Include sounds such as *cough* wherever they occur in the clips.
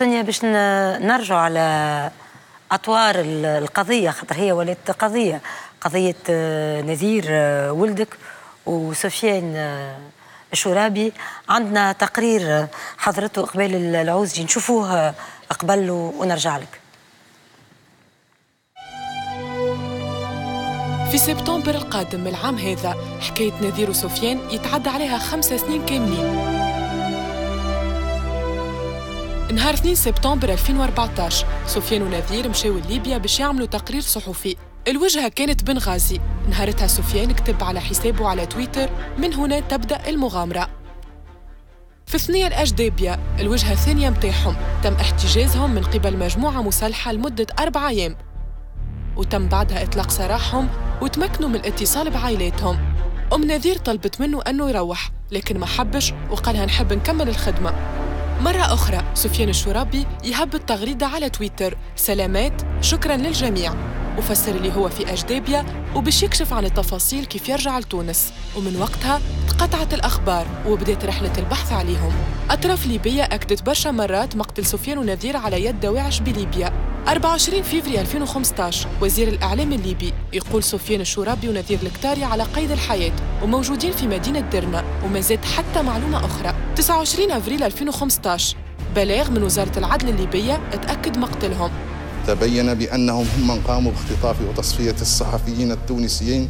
سونيا باش نرجع على أطوار القضية خاطر هي ولات قضيه قضية آه، نذير آه، ولدك وسفيان آه، الشرابي عندنا تقرير حضرته قبيل العوزجي نشوفوه قبل ونرجع لك. في سبتمبر القادم من العام هذا حكاية نذير وسفيان يتعدى عليها خمس سنين كاملين. نهار 2 سبتمبر 2014 سفيان ونذير مشاو ليبيا باش يعملوا تقرير صحفي. الوجهة كانت بنغازي نهارتها سفيان كتب على حسابه على تويتر من هنا تبدأ المغامرة. في ثنية الأجدابية الوجهة الثانية متاعهم. تم احتجازهم من قبل مجموعة مسلحة لمدة أربع أيام. وتم بعدها إطلاق سراحهم وتمكنوا من الاتصال بعائلاتهم. أم نذير طلبت منه أنه يروح لكن ما حبش وقالها نحب نكمل الخدمة. مرة أخرى سفيان الشرابي يهبط تغريدة على تويتر. سلامات شكرا للجميع. وفسر اللي هو في أجدابيا وباش يكشف عن التفاصيل كيف يرجع لتونس. ومن وقتها تقطعت الأخبار وبدأت رحلة البحث عليهم. أطراف ليبيا أكدت برشا مرات مقتل سفيان ونذير على يد دواعش بليبيا. 24 فيفري 2015 وزير الإعلام الليبي يقول سفيان الشرابي ونذير الكتاري على قيد الحياة وموجودين في مدينة درنا وما زاد حتى معلومة أخرى. 29 أفريل 2015 بلاغ من وزارة العدل الليبية اتأكد مقتلهم. تبين بأنهم هم من قاموا باختطاف وتصفية الصحفيين التونسيين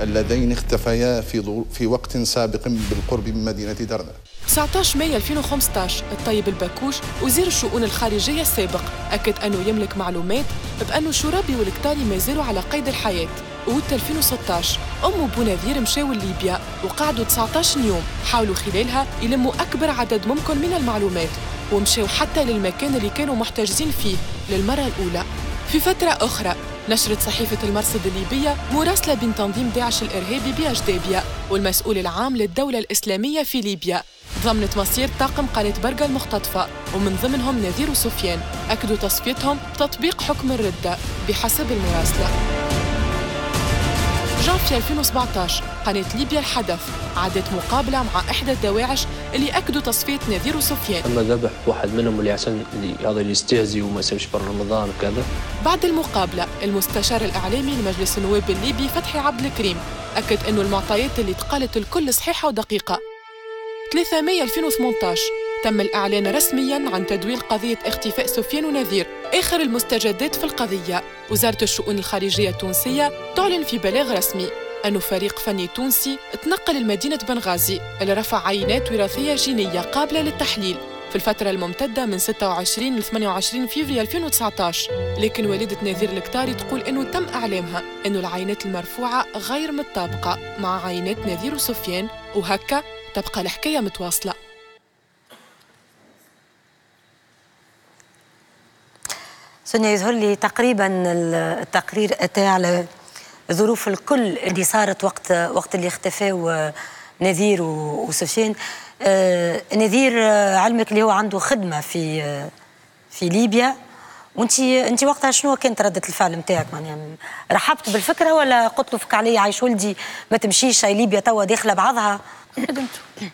اللذين اختفيا في, في وقت سابق بالقرب من مدينة درنا. 19 مايو 2015 الطيب الباكوش وزير الشؤون الخارجية السابق أكد أنه يملك معلومات بأنه شرابي والكتاري ما زالوا على قيد الحياة. وقت 2016 أم وبو نذير مشاو ليبيا وقعدوا 19 يوم. حاولوا خلالها يلموا أكبر عدد ممكن من المعلومات ومشاو حتى للمكان اللي كانوا محتجزين فيه للمرة الأولى. في فترة أخرى نشرت صحيفة المرصد الليبية مراسلة بين تنظيم داعش الإرهابي بأجدابيا والمسؤول العام للدولة الإسلامية في ليبيا. ضمنت مصير طاقم قناة برقة المختطفة ومن ضمنهم نذير وسفيان أكدوا تصفيتهم تطبيق حكم الردة بحسب المراسلة. جانفي 2017 قناة ليبيا الحدث. عادت مقابلة مع إحدى الدواعش اللي أكدوا تصفية نذير وسفيان. أما ذبح واحد منهم اللي عشان هذا اللي يستهزي وما يسويش بر رمضان وكذا. بعد المقابلة المستشار الإعلامي لمجلس النواب الليبي فتحي عبد الكريم أكد أنه المعطيات اللي تقالت الكل صحيحة ودقيقة. 3 مايو 2018 تم الإعلان رسمياً عن تدوير قضية اختفاء سفيان ونذير آخر المستجدات في القضية. وزارة الشؤون الخارجية التونسية تعلن في بلاغ رسمي أن فريق فني تونسي تنقل لمدينة بنغازي اللي رفع عينات وراثية جينية قابلة للتحليل في الفترة الممتدة من 26 ل 28 فيفري 2019 لكن والدة نذير الكتاري تقول أنه تم إعلامها أنه العينات المرفوعة غير متطابقة مع عينات نذير وسفيان وهكا تبقى الحكاية متواصلة. سونيا يظهر لي تقريبا التقرير أتى على ظروف الكل اللي صارت وقت وقت اللي اختفاو نذير وسفيان. آه نذير آه، علمك اللي هو عنده خدمة في آه، في ليبيا. وانت انت وقتها شنو كانت ردة الفعل نتاعك؟ معناها رحبت بالفكرة ولا قلت له فك علي عايش ولدي ما تمشيش ليبيا توا داخلة بعضها؟ *coughs* خدمته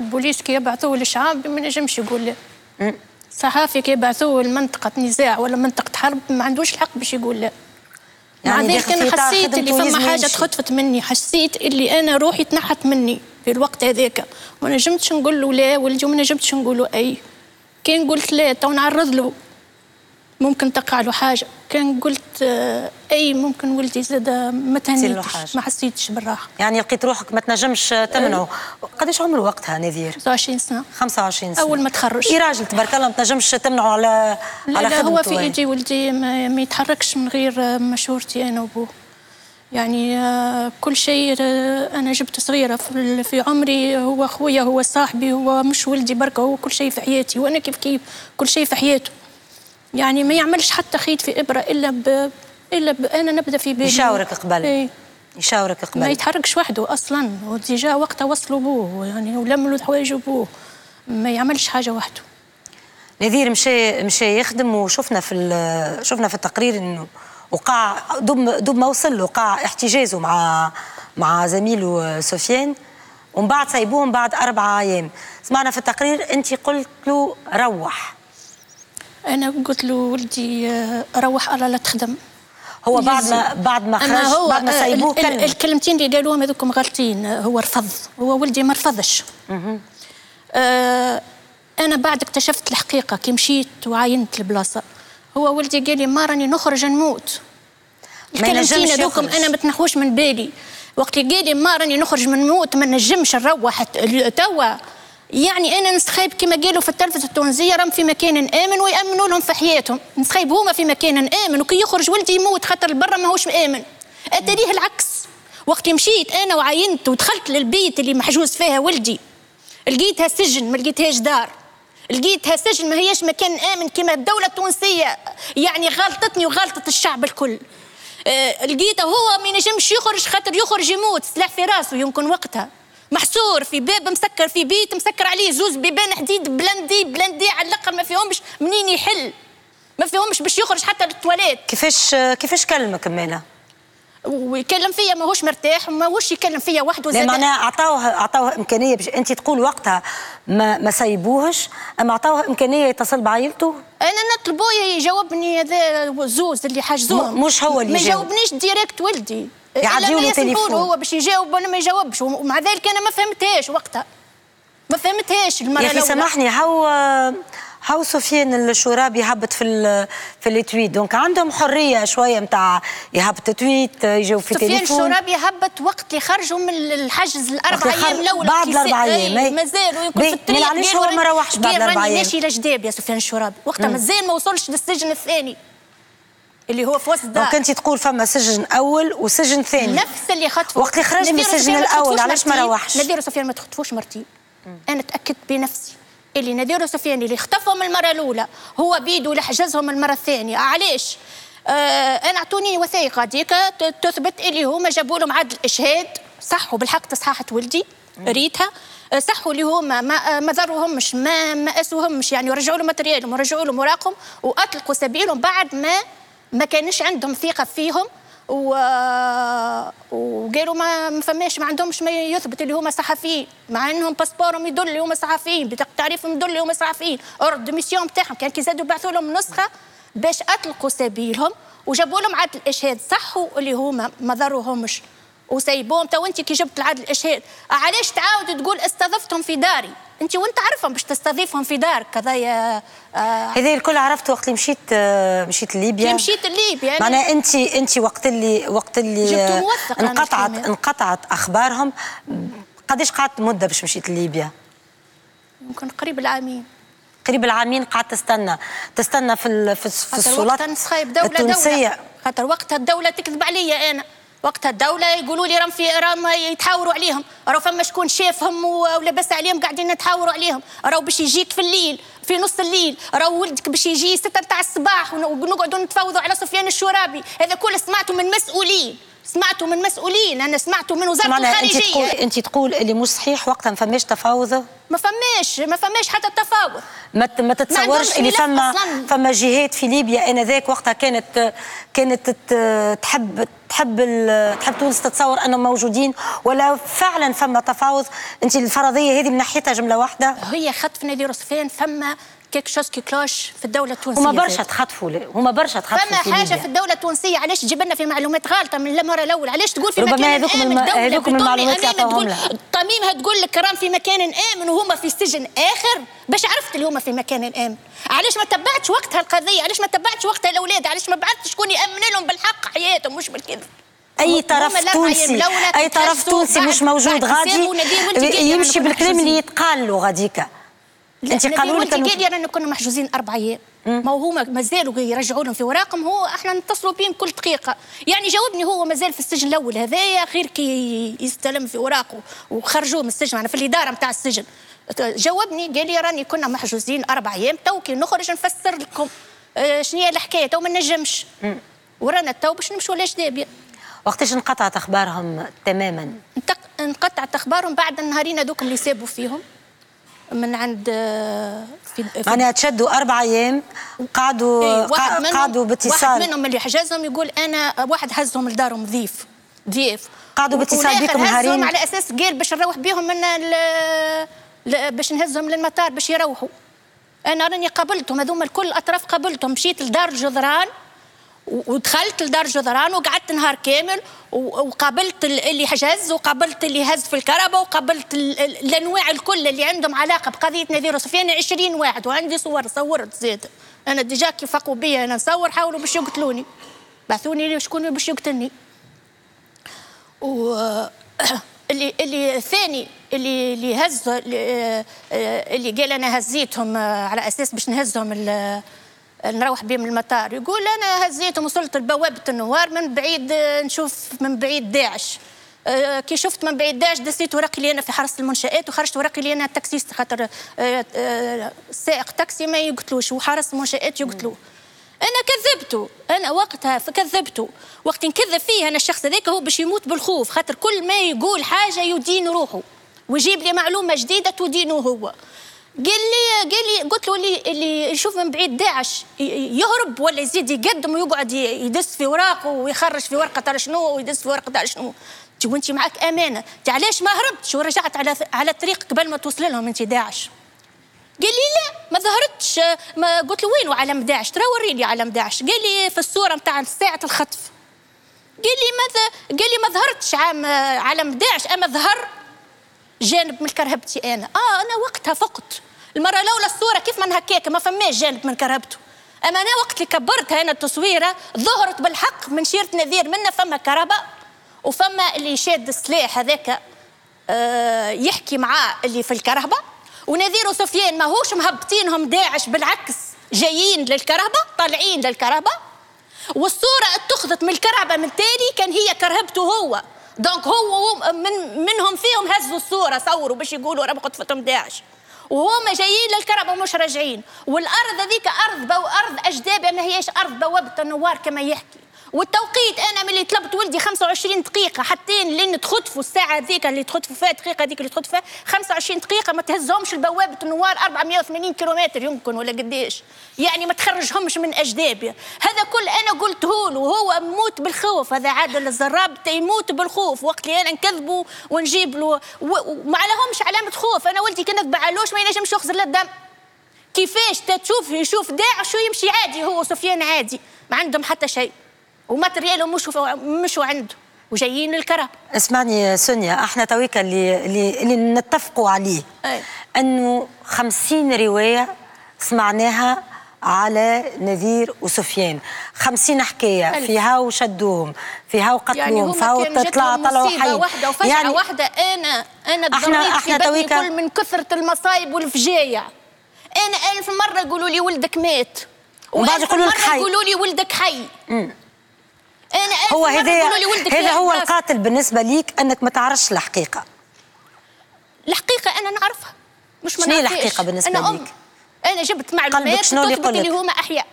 البوليس كي يبعثوه للشعب ما نجمش يقول لا صحافي كي يبعثوه لمنطقة نزاع ولا منطقة حرب ما عندوش الحق باش يقول لا. يعني مع ذلك أنا حسيت اللي فما حاجة تخطفت مني حسيت اللي أنا روحي تنحت مني في الوقت هذاك. ما نجمتش نقول له لا ولدي وما نجمتش نقول له أي. كان قلت لا تو نعرض له. ممكن تقع له حاجة. كان قلت آه، أي ممكن ولدي زاد ما تهنيتش ما حسيتش بالراحة. يعني لقيت روحك ما تنجمش تمنعه. قداش عمره وقتها نذير؟ 25 سنة. 25 سنة. أول ما تخرج. اي راجل تبارك الله ما تنجمش تمنعه على لا على لا هو في إيدي ولدي ما, يتحركش من غير مشورتي أنا وأبوه. يعني آه، كل شيء آه، أنا جبت صغيرة في عمري. هو خويا هو صاحبي هو مش ولدي بركه هو كل شيء في حياتي. وأنا كيف كيف؟ كل شيء في حياته. يعني ما يعملش حتى خيط في إبرة إلا ب إلا ب... أنا نبدأ في بالي يشاورك قبل إيه. يشاورك قبل ما يتحركش وحده أصلا وديجا وقتها وصلوا بوه يعني ولموا له حوايج بوه. ما يعملش حاجة وحده. نذير مشى مشى يخدم وشفنا في شفنا في التقرير إنه وقع دوب دوب ما وصل له وقع احتجازه مع مع زميله سفيان. ومن بعد سيبوه من بعد أربعة أيام. سمعنا في التقرير أنت قلت له روح. أنا قلت له ولدي آه، روح الله لا تخدم. هو بعد ما بعد ما خرج بعد ما سايبوه كلم. الكلمتين اللي قالوهم هذوكم غلطين هو رفض. هو ولدي ما رفضش. آه أنا بعد اكتشفت الحقيقة كي مشيت وعاينت البلاصة. هو ولدي قال لي ما راني نخرج نموت. الكلمتين هذوكم أنا ما تنحوش من بالي. وقت قال لي ما راني نخرج من نموت ما نجمش نروح توا. يعني أنا نستخيب كما قالوا في التلفزة التونسية راهم في مكان آمن ويأمنوا لهم في حياتهم. نستخيب هما في مكان آمن وكي يخرج ولدي يموت خاطر برا ماهوش امن اتاريه العكس؟ وقت مشيت أنا وعينت ودخلت للبيت اللي محجوز فيها ولدي. لقيتها سجن ما لقيتهاش دار. لقيتها سجن ما هيش مكان آمن كما الدولة التونسية. يعني غلطتني وغلطت الشعب الكل. أه لقيته هو ما ينجمش يخرج خاطر يخرج يموت. سلاح في راسه يمكن وقتها. محصور في باب مسكر في بيت مسكر عليه زوز بيبان حديد بلندي بلندي على الأقل ما فيهمش منين يحل؟ ما فيهمش باش يخرج حتى للتواليت. كيفاش كيفاش كلمك مالا ويكلم فيا ماهوش مرتاح وماهوش يكلم فيا وحده لا معناها أعطاوه أعطاوه إمكانية باش أنت تقول وقتها ما ما سيبوهش أما أعطاوه إمكانية يتصل بعائلته؟ أنا نطلبوه يجاوبني هذا زوز اللي حاجزوهم مش هو اللي ما يجاوبنيش direct ولدي. يعديوا له تليفون. هو باش يجاوب وأنا ما يجاوبش. ومع ذلك أنا ما فهمتهاش وقتها. ما فهمتهاش المرة يا أخي سامحني هو هاو سفيان الشرابي يهبط في ال في ال tweet donc عندهم حرية شوية نتاع يهبط tweet يجاوب في تليفون. سفيان الشرابي يهبط وقت اللي خرجوا من الحجز الاربع أيام الأول بعد الاربع أيام. مازال ويكون في الطريق علاش هو ما روحش بعد الاربع أيام. ماشي لجداب يا سفيان الشرابي وقتها مازال ما وصلش للسجن الثاني. اللي هو في وسط الدار انت تقول فما سجن أول وسجن ثاني. نفس اللي خطفوا وقت اللي خرج من السجن الأول علاش ما روحش؟ نذير سفيان ما تخطفوش مرتي. أنا تأكدت بنفسي. اللي نذير سفيان اللي خطفهم المرة الأولى هو بيدو اللي حجزهم المرة الثانية. علاش؟ آه أنا أعطوني وثائق هذيك. تثبت اللي هما جابوا لهم عدل إشهاد. صح وبالحق تصححت ولدي ريتها. صحوا اللي هما ما ما ضروهمش ما ما اسوهمش يعني ورجعوا لهم ماتريالهم ورجعوا لهم اوراقهم وأطلقوا سبيلهم بعد ما ما كانش عندهم ثقة فيهم و... وقالوا ما ما فماش ما عندهمش ما يثبت اللي هما صحفيين مع إنهم باسبورهم يدل اللي هما صحفيين بطاقه تعريفهم يدل اللي هما صحفيين ordre de mission بتاعهم. كان كي زادوا بعثوا لهم نسخة باش أطلقوا سبيلهم وجابوا لهم عدل الاشهاد صحوا اللي هما ما ضروهمش. وسيبوهم تو انت كي جبت العدل الاشهاد علاش تعاود تقول استضفتهم في داري؟ انت وانت عارفهم باش تستضيفهم في دارك آه هذا الكل عرفته وقت اللي مشيت آه مشيت لليبيا مشيت لليبيا معناها انت انت وقت اللي وقت اللي آه انقطعت انقطعت أخبارهم. قداش قعدت مدة باش مشيت لليبيا؟ يمكن قريب العامين. قريب العامين قعدت تستنى. تستنى في في, في السلطات التونسية. خاطر وقتها الدولة تكذب عليا أنا. وقتها الدولة يقولوا لي راهم في راهم يتحاوروا عليهم. راهو فما شكون شافهم ولبس عليهم قاعدين نتحاوروا عليهم. راهو باش يجيك في الليل في نص الليل. راهو ولدك باش يجي ستة تاع الصباح ونقعدوا نتفاوضوا على سفيان الشرابي هذا كل سمعته من مسؤولين. سمعته من مسؤولين أنا سمعته من وزارة الخارجيه أنت تقول أنت تقول اللي مش صحيح وقتها ما فماش تفاوض؟ ما فماش ما فماش حتى تفاوض ما ما تتصورش اللي فما. فما جهات في ليبيا آنذاك وقتها كانت كانت تحب تحب تحب تونس تتصور أنهم موجودين ولا فعلا فما تفاوض؟ أنت الفرضية هذه من ناحيتها جملة واحدة. هي خطف نادي رصفين فما كيك شوز كي كلوش في الدولة التونسية هما برشا تخطفوا هما برشا تخطفوا فما في حاجة ليبيا. في الدولة التونسية علاش تجيب لنا في معلومات غلطة من المرة الأولى علاش تقول في ربما مكان هذوك آمن؟ هذوك من المعلومات اللي عطاهم لها. التميم هتقول لك راهم في مكان آمن وهما في سجن آخر؟ باش عرفت اللي هما في مكان آمن. علاش ما تبعتش وقتها القضية؟ علاش ما تبعتش وقتها الأولاد؟ علاش ما بعثتش شكون يأمن لهم بالحق حياتهم؟ مش بالكذب. أي طرف تونسي أي طرف تونسي مش موجود غادي يمشي بالكلام اللي يتقال له غاديكا. انت قالوا لك قال لي رانا كنا محجوزين أربع أيام ما هما مازالوا يرجعوا لهم في وراقهم هو إحنا نتصلوا بهم كل دقيقة. يعني جاوبني هو مازال في السجن الأول. هذايا غير كي يستلم في وراقه وخرجوه من السجن أنا في الإدارة نتاع السجن. جاوبني قال لي راني كنا محجوزين أربع أيام تو كي نخرج نفسر لكم. آه شنو هي الحكاية؟ تو ما نجمش. ورانا تو باش نمشوا لجدابيا وقتاش انقطعت أخبارهم تماما؟ انقطعت أخبارهم بعد النهارين هذوك اللي سابوا فيهم. من عند في, في معناها تشدوا أربع أيام قعدوا إيه قعدوا باتصال. واحد منهم اللي حجزهم يقول أنا واحد هزهم لدارهم ضيف ضيف. قعدوا باتصال بكم نهارين على أساس قال باش نروح بهم من باش نهزهم للمطار باش يروحوا. أنا راني قابلتهم هذوما الكل الاطراف قابلتهم مشيت لدار الجدران ودخلت لدار جدران وقعدت نهار كامل وقابلت اللي هز وقابلت اللي هز في الكهرباء وقابلت الأنواع الكل اللي عندهم علاقة بقضية نذير وسفيان 20 واحد وعندي صور صورت زيد. أنا ديجا كيفقوا بيا أنا نصور حاولوا باش يقتلوني. بعثوني شكون باش يقتلني؟ و *coughs* اللي اللي الثاني اللي اللي هز اللي, اللي قال أنا هزيتهم على أساس باش نهزهم نروح بهم المطار يقول أنا هزيتهم وصلت لبوابه النوار من بعيد نشوف من بعيد داعش. آه، كي شفت من بعيد داعش دسيت ورقي لي أنا في حرس المنشآت وخرجت ورقي لي أنا taxiste خاطر آه، آه، سائق تاكسي ما يقتلوش وحرس المنشآت يقتلوه أنا كذبته أنا وقتها كذبته وقت نكذب فيه أنا الشخص هذاك هو باش يموت بالخوف خاطر كل ما يقول حاجة يدين روحه. ويجيب لي معلومة جديدة تدينه هو. قال لي قال لي قلت له اللي اللي يشوف من بعيد داعش يهرب ولا يزيد يقدم ويقعد يدس في اوراقه ويخرج في ورقة تاع شنو ويدس في ورقة تاع شنو. وانت معك أمانة؟ انت علاش ما هربتش ورجعت على على الطريق قبل ما توصل لهم انت داعش قال لي لا ما ظهرتش. ما قلت له وين علم داعش ترى وريني علم داعش قال لي في الصورة نتاع ساعة الخطف. قال لي ماذا؟ قال لي ما ظهرتش عام علم داعش أما ظهر جانب من كرهبتي أنا. آه أنا وقتها فقت. المرة الأولى الصورة كيف من هكاك ما فماش جانب من كرهبته. أما أنا وقت اللي كبرتها أنا التصويرة ظهرت بالحق من شيرة نذير منا فما كهرباء وفما اللي شاد السلاح هذاك آه يحكي معاه اللي في الكرهبة. ونذير وسفيان ماهوش مهبطينهم داعش بالعكس جايين للكرهبة طالعين للكرهبة. والصورة اتخذت من الكرهبة من تالي كان هي كرهبته هو. donc هو من منهم فيهم هزوا الصورة صوروا باش يقولوا راه خطفتهم داعش. وهما جايين للكرهبة ومش راجعين. والأرض هذيك أرض بو أرض اجدابها ما هيش أرض بوابة النوار كما يحكي. والتوقيت أنا ملي طلبت ولدي 25 دقيقة حتى لين تخطفوا الساعة هذيك اللي تخطفوا فيها الدقيقة هذيك اللي تخطفوا فيها 25 دقيقة ما تهزهمش لبوابه النوار 480 كيلومتر يمكن ولا قديش. يعني ما تخرجهمش من اجدابي هذا كل أنا قلته له وهو موت بالخوف هذا عادل الزراب يموت بالخوف. وقت اللي أنا نكذبه ونجيب له وما لهمش علامة خوف. أنا ولدي كان بعلوش ما ينجمش يخزر للدم كيفاش؟ تشوف يشوف داعش ويمشي عادي هو سفيان عادي ما عندهم حتى شيء. وماتريال مش مشوا عنده وجايين للكرم اسمعني سونيا إحنا تويكا اللي اللي, اللي نتفقوا عليه. أي. انه خمسين رواية سمعناها على نذير وسفيان. خمسين حكاية. فيها وشدوهم فيها وقتلوهم يعني فيها طلع طلعوا حي. واحدة وفجأة يعني واحدة أنا أنا إحنا إحنا تويكا. من كثرة المصايب والفجايع أنا ألف مرة يقولوا لي ولدك مات. وبعد يقولوا لك حي. يقولوا لي ولدك حي. مم. أنا هو هذا هذا هو القاتل بالنسبة ليك أنك ما تعرفش الحقيقة. الحقيقة أنا نعرفها. مش ما شنو الحقيقة بالنسبة أنا ليك؟ أم. أنا جبت معلومات شنو اللي اللي هما أحياء.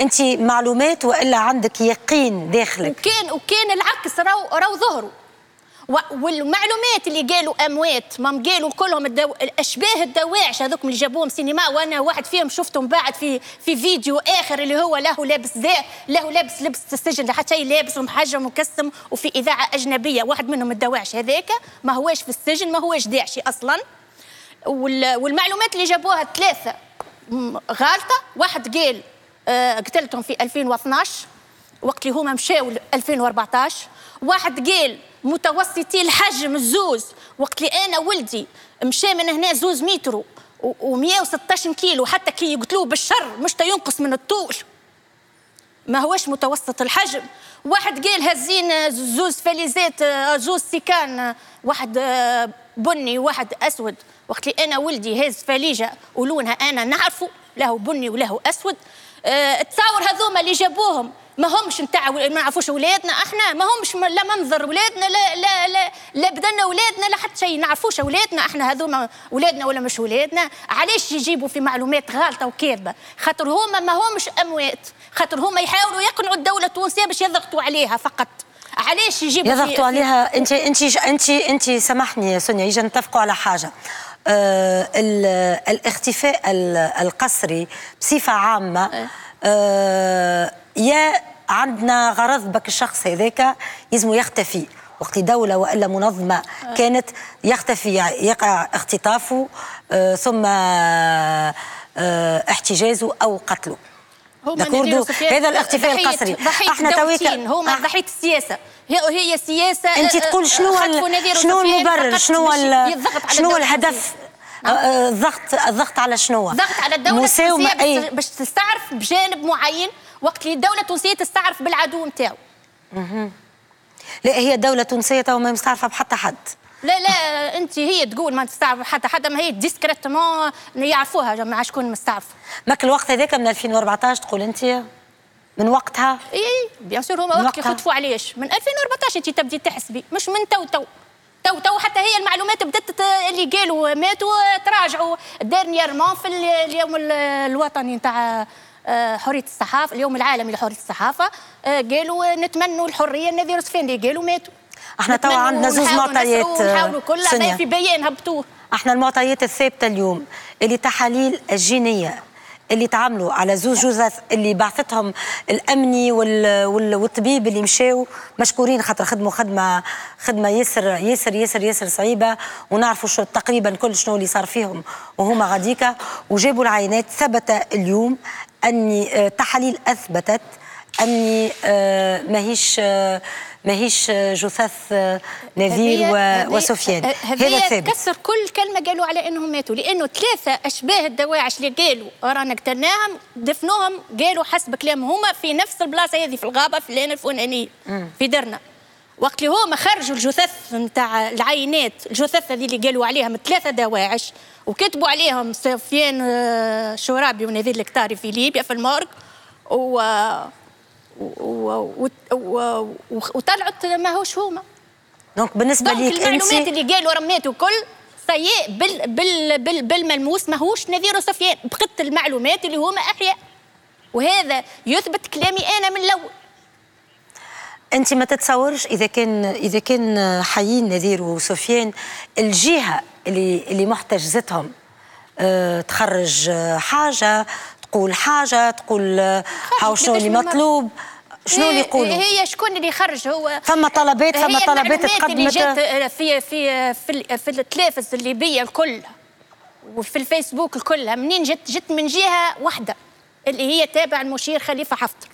أنت معلومات وإلا عندك يقين داخلك. وكان وكان العكس راهو راهو ظهروا. والمعلومات اللي قالوا أموات ما قالوا كلهم الدو... الاشباه الدواعش هذوك اللي جابوهم سينما. وأنا واحد فيهم شفتهم بعد في في فيديو آخر اللي هو له لابس ذا له لابس لبس السجن حتى لابس ومحجم ومكسم وفي إذاعة أجنبية. واحد منهم الدواعش هذاك ما هواش في السجن ما هواش داعشي أصلا. وال... والمعلومات اللي جابوها ثلاثة. غالطه واحد قال آه قتلتهم في 2012 وقت اللي هما مشاو 2014 واحد قال متوسطي الحجم الزوز. وقت اللي أنا ولدي مشى من هنا زوز متر و116 كيلو حتى كي يقتلوه بالشر مش ينقص من الطول. ما هوش متوسط الحجم. واحد قال هزين زوز فليزات زوز سيكان واحد بني وواحد أسود. وقت اللي أنا ولدي هز فليجة ولونها أنا نعرفه له بني وله أسود. أه تصور هذوما اللي جابوهم. ما همش نتاع ما نعرفوش اولادنا إحنا ما همش لا منظر اولادنا لا لا لا, لا بدنا اولادنا لا حتى شيء. نعرفوش اولادنا إحنا هذوما اولادنا ولا مش اولادنا علاش يجيبوا في معلومات غالطه وكاذبة؟ خاطر هما ما همش أموات. خاطر هما يحاولوا يقنعوا الدولة التونسية باش يضغطوا عليها فقط. علاش يجيبوا يضغطوا عليها؟ انت انت انت انت سامحني يا سونيا يجي نتفقوا على حاجة. آه الاختفاء القسري بصفة عامة إيه. يا عندنا غرض بك الشخص هذاك يلزم يختفي. وقت دولة وإلا منظمة كانت يختفي يقع اختطافه آه ثم آه، احتجازه أو قتله. هما هذا الاختفاء القسري. إحنا تويك هما ضحية السياسة. هي سياسة أنت تقول شنو شنو المبرر؟ شنو شنو الهدف؟ الضغط الضغط على شنو؟ الضغط على الدولة التونسية باش تستعرف بجانب معين وقت اللي الدولة التونسية تستعرف بالعدو نتاعو. لا هي الدولة التونسية تو ما مستعرفة بحتى حد. لا لا أنت هي تقول ما تستعرف حتى حد ما هي discrètement يعرفوها جماعة شكون مستعرف. ماك الوقت هذاك من 2014 تقول أنت من وقتها؟ إي bien sûr هما وقت يخطفوا علاش؟ من 2014 أنت تبدي تحسبي مش من تو تو. تو تو حتى هي المعلومات بدات اللي قالوا ماتوا تراجعوا. dernièrement في اليوم الوطني نتاع آه، حرية الصحافة اليوم العالمي لحرية الصحافة آه، قالوا نتمنوا الحرية لنذير وسفيان قالوا ماتوا. إحنا تو عندنا زوج معطيات نحاولوا في بيان هبطوه. إحنا المعطيات الثابتة اليوم اللي تحاليل الجينيه اللي تعاملوا على زوج جثث اللي بعثتهم الأمني وال... وال... والطبيب اللي مشاو مشكورين خاطر خدموا خدمة خدمة ياسر ياسر ياسر ياسر صعيبة ونعرفوا شو تقريبا كل شنو اللي صار فيهم وهما غاديكا. وجابوا العينات ثبت اليوم أني تحاليل أثبتت أني آه، ماهيش آه، ماهيش جثث نذير وسفيان. هذا ثابت. كسر كل كلمة قالوا على إنهم ماتوا لأنه ثلاثة أشباه الدواعش اللي قالوا رانا قتلناهم دفنوهم قالوا حسب كلامهم هما في نفس البلاصة هذه في الغابة في الليل الفلانيه في درنا. وقت اللي هما خرجوا الجثث نتاع العينات الجثث هذه اللي قالوا عليها من ثلاثة دواعش وكتبوا عليهم سفيان آه، شرابي ونذير الكتاري في ليبيا في المورج و وطلعت ماهوش هما؟ دونك بالنسبة ليك المعلومات اللي قالوا رميتوا كل سيء بال بال بال بالملموس ماهوش نذير سفيان بقت المعلومات اللي هما أحياء. وهذا يثبت كلامي أنا من الأول. أنت ما تتصورش إذا كان إذا كان حيين نذير وسفيان الجهة اللي اللي محتجزتهم أه تخرج حاجة تقول حاجة تقول هاو شنو اللي مطلوب؟ شنو اللي يقولوا؟ هي شكون اللي خرج؟ هو فما طلبات فما طلبات تقدمت. اللي جات في في في, في التلافز الليبية الكل وفي الفيسبوك الكل. منين جت؟ جت من جهة واحدة اللي هي تابع المشير خليفة حفتر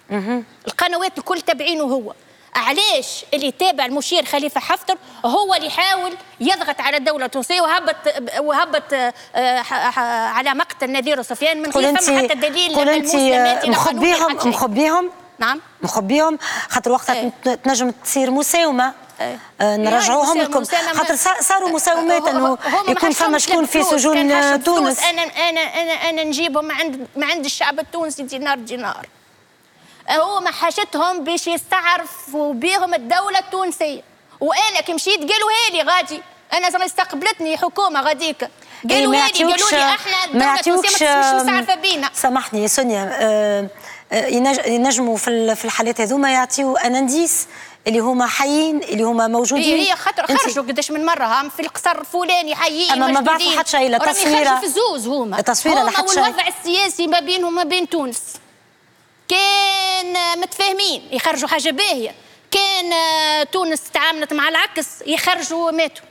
القنوات الكل تابعينه هو. علاش اللي تابع المشير خليفة حفتر هو اللي يحاول يضغط على الدولة التونسية وهبط وهبط آه، على مقتل نذير سفيان من غير فما حتى دليل قول انت مخبيهم مخبيهم نعم. مخبيهم خاطر وقتها إيه. تنجم تصير مساومة. إيه. آه نرجعوهم لكم خاطر صاروا مساومات انه يكون فما شكون في سجون تونس. أنا أنا أنا أنا نجيبهم. عند ما عند الشعب التونسي. دينار دينار. هو ما حاجتهم باش يستعرفوا بهم الدولة التونسية. وأنا كي مشيت قالوا هالي غادي. أنا استقبلتني حكومة غاديك. قالوا هالي قالوا لي إحنا الدولة التونسية مش مستعرفة بينا. سامحني يا سونيا ينجموا في الحالات هذوما يعطيوا انانديس اللي هما حيين اللي هما موجودين. هي خاطر خرجوا قداش من مرة هم في القصر الفلاني حيين أما ما بعثوا حتى شيء لا تصويرة. في الزوز هما. تصويره لا حتى شيء الوضع السياسي ما بينهم وما بين تونس. كان متفاهمين يخرجوا حاجة باهية. كان تونس تعاملت مع العكس يخرجوا ماتوا